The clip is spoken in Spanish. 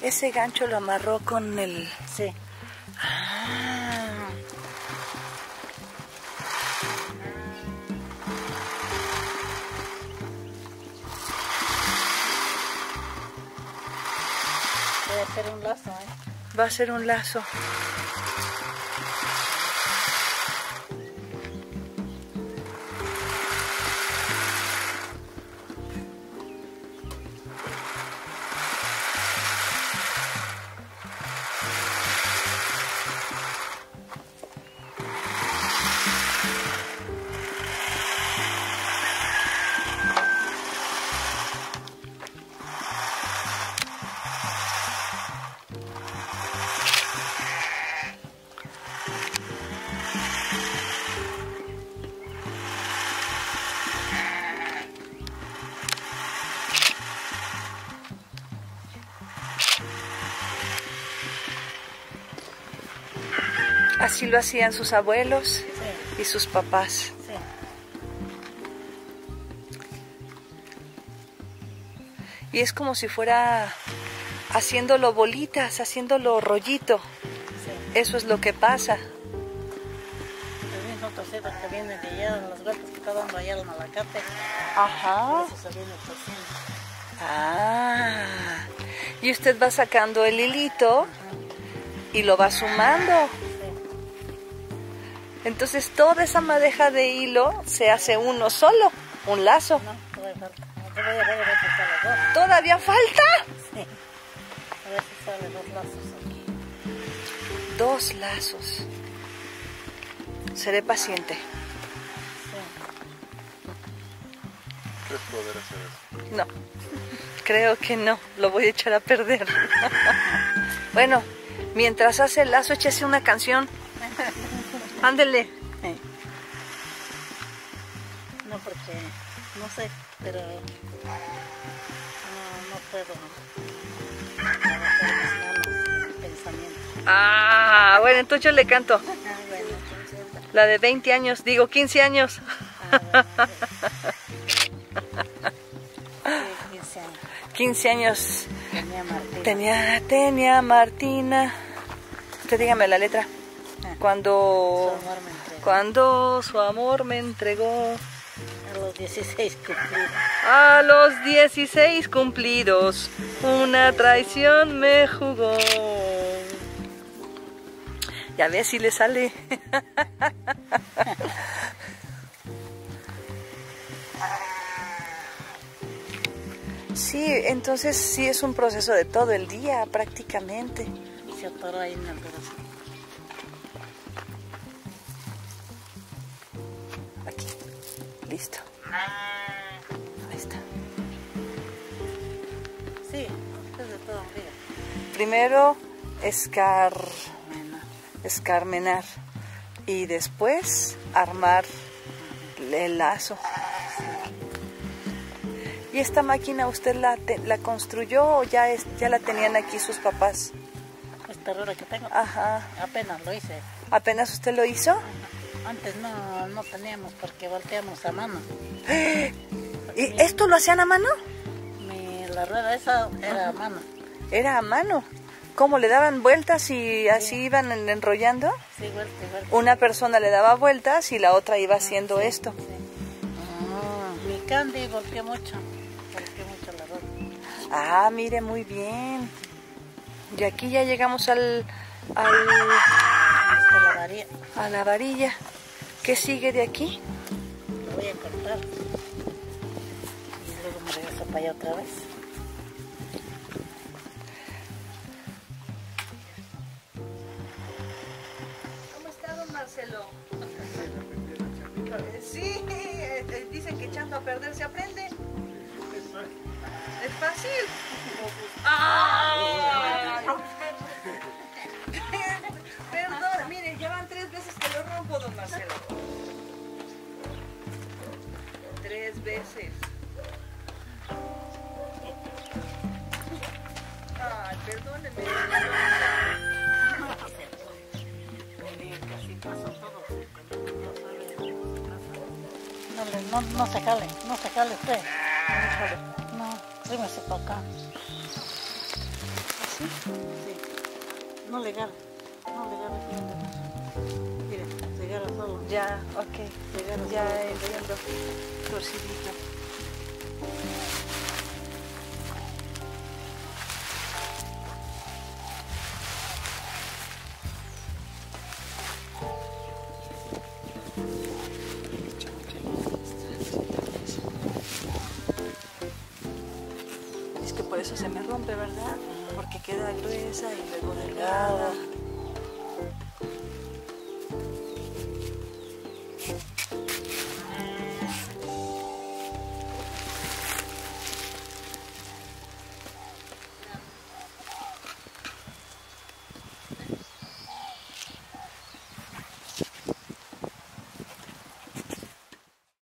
Ese gancho lo amarró con el... Sí. Ah. Puede ser un lazo, ¿eh? Va a ser un lazo. Así lo hacían sus abuelos Sí, y sus papás. sí. Y es como si fuera haciéndolo bolitas, haciéndolo rollito. sí. Eso es lo que pasa. El mismo torcido que viene de allá, los golpes que está dando allá el malacate. Ajá. Eso se viene torciendo. Ah. Y usted va sacando el hilito y lo va sumando. Entonces toda esa madeja de hilo se hace uno solo, un lazo. No, todavía falta. Yo voy a ver a ver si sale dos. ¿Todavía falta? Sí. A ver si sale dos lazos aquí. Dos lazos. Seré paciente. Sí. ¿Crees poder hacer eso? No, creo que no, lo voy a echar a perder. bueno, mientras hace el lazo, échese una canción. Ándele. Sí. No, porque no sé, pero no, no puedo trabajar mis manos, pensamiento. Ah, bueno, entonces yo le canto. Ah, bueno, entonces, La de 20 años, digo 15 años. ah, bueno, sí, 15 años. 15 años Tenía Martín. tenía, tenía Martina. Usted dígame la letra. Cuando, su amor me entregó. cuando su amor me entregó A los 16 cumplidos. a los 16 cumplidos, una traición me jugó. Ya ves si le sale. Sí, entonces sí es un proceso de todo el día prácticamente. Y se atoró ahí en el brazo. Listo. Ahí está. Sí, es de todo un día. Primero escar, escarmenar y después armar el lazo. ¿Y esta máquina usted la, te- la construyó o ya, es, ya la tenían aquí sus papás? esta rueda que tengo, Ajá. apenas lo hice. ¿Apenas usted lo hizo? Antes no, no teníamos porque volteamos a mano. ¿Y esto lo hacían a mano? Mi, la rueda esa era a mano. Era a mano. ¿Cómo le daban vueltas y así iban en- enrollando? Sí, vuelta vuelta. Una persona le daba vueltas y la otra iba haciendo esto. Sí. Ah, mi candy volteó mucho. Volteó mucho la rueda. Ah, mire, muy bien. Y aquí ya llegamos al, al, la a la varilla. ¿Qué sigue de aquí? Lo voy a cortar. Y luego me regreso para allá otra vez. ¿Cómo está, don Marcelo? Sí, eh, dicen que echando a perder se aprende. Es fácil. ¡Ah! Perdón, mire, ya van tres veces que lo rompo, don Marcelo. Veces. Ay, perdóneme. No, no, se jale, no se jale usted. No, trímese para acá. ¿sí? Sí. No le agarra. No le agarra. Ya, ok. Ya solo. entiendo. Torcidito. Es que por eso se me rompe, ¿verdad? Porque queda gruesa y luego delgada.